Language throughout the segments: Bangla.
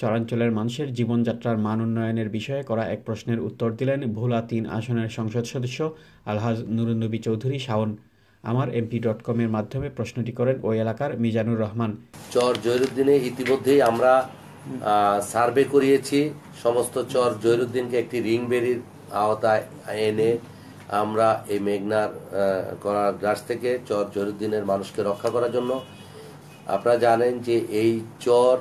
চরাঞ্চলের মানুষের জীবনযাত্রার মান উন্নয়নের বিষয়ে করা এক প্রশ্নের উত্তর দিলেন ভোলা তিন আসনের সংসদ সদস্য আলহাজ নুরুন্নবী চৌধুরী শাওন। আমার এমপি ডট কমের মাধ্যমে প্রশ্নটি করেন ওই এলাকার মিজানুর রহমান। চর জহিরুদ্দিনে ইতিমধ্যেই আমরা সার্ভে করিয়েছি। সমস্ত চর জহিরুদ্দিনকে একটি রিং বেরির আওতায় এনে আমরা এই মেঘনার করার গাছ থেকে চর জহিরুদ্দিনের মানুষকে রক্ষা করার জন্য। আপনারা জানেন যে এই চর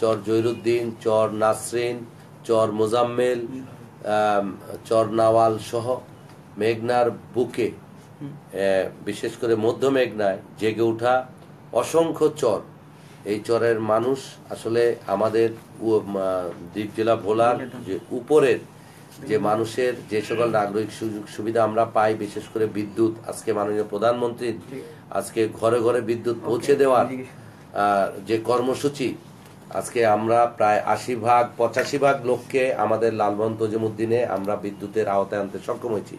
চর জহিরুদ্দিন চর নাসরিন চর মোজাম্মেল চর নাওয়াল সহ মেঘনার বুকে বিশেষ করে মধ্য মেঘনায় জেগে ওঠা অসংখ্য চর। এই চরের মানুষ আসলে আমাদের দ্বীপ জেলা ভোলার যে উপরের যে মানুষের যে সকল নাগরিক সুযোগ সুবিধা আমরা পাই বিশেষ করে বিদ্যুৎ আজকে মাননীয় প্রধানমন্ত্রীর আজকে ঘরে ঘরে বিদ্যুৎ পৌঁছে দেওয়ার যে কর্মসূচি আজকে আমরা প্রায় আশি ভাগ, পঁচাশি ভাগ লোককে আমাদের লালবন তজিমুদ্দিনে আমরা বিদ্যুতের আওতায় আনতে সক্ষম হয়েছি।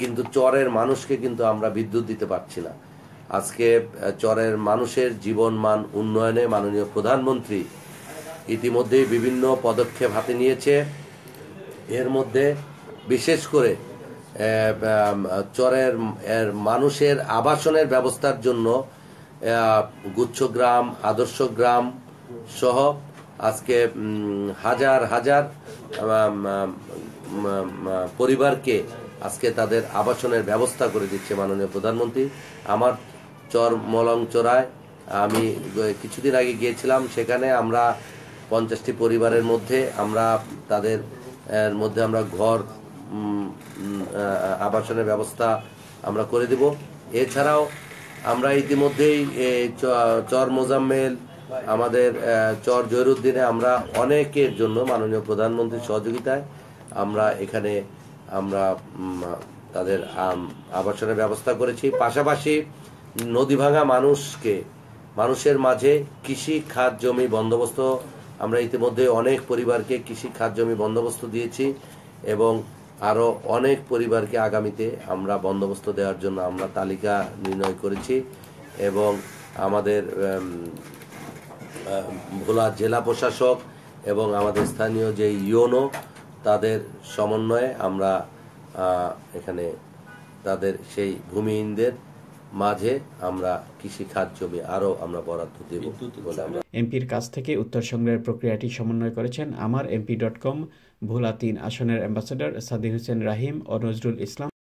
কিন্তু চরের মানুষকে কিন্তু আমরা বিদ্যুৎ দিতে পারছি না। আজকে চরের মানুষের জীবন মান উন্নয়নে মাননীয় প্রধানমন্ত্রী ইতিমধ্যেই বিভিন্ন পদক্ষেপ হাতে নিয়েছে। এর মধ্যে বিশেষ করে চরের, এর মানুষের আবাসনের ব্যবস্থার জন্য গুচ্ছগ্রাম আদর্শ গ্রাম সহ আজকে হাজার হাজার পরিবারকে আজকে তাদের আবাসনের ব্যবস্থা করে দিচ্ছে মাননীয় প্রধানমন্ত্রী। আমার চর মলংচড়ায় আমি কিছুদিন আগে গিয়েছিলাম, সেখানে আমরা পঞ্চাশটি পরিবারের মধ্যে আমরা তাদের মধ্যে আমরা ঘর আবাসনের ব্যবস্থা আমরা করে দেব। এছাড়াও আমরা ইতিমধ্যেই চর মোজাম্মেল আমাদের চর জহিরুদ্দিনে আমরা অনেকের জন্য মাননীয় প্রধানমন্ত্রীর সহযোগিতায় আমরা এখানে, আমরা তাদের আবাসনের ব্যবস্থা করেছি। পাশাপাশি নদী ভাঙা মানুষকে, মানুষের মাঝে কৃষি খাত জমি বন্দোবস্ত, আমরা ইতিমধ্যে অনেক পরিবারকে কৃষি খাত জমি বন্দোবস্ত দিয়েছি এবং আরও অনেক পরিবারকে আগামীতে আমরা বন্দোবস্ত দেওয়ার জন্য আমরা তালিকা নির্ণয় করেছি এবং আমাদের ভোলা জেলা প্রশাসক এবং আমাদের স্থানীয় যে ইউনো তাদের সমন্বয়ে আমরা এখানে তাদের সেই ভূমিহীনদের মাঝে আমরা কৃষি খাত জমি আরও আমরা বরাদ্দ দেব এমপির কাছ থেকে উত্তর সংগ্রহের প্রক্রিয়াটি সমন্বয় করেছেন আমার এমপি ডট কম ভোলা তিন আসনের অ্যাম্বাসেডর সাদিক হোসেন রাহিম ও নজরুল ইসলাম।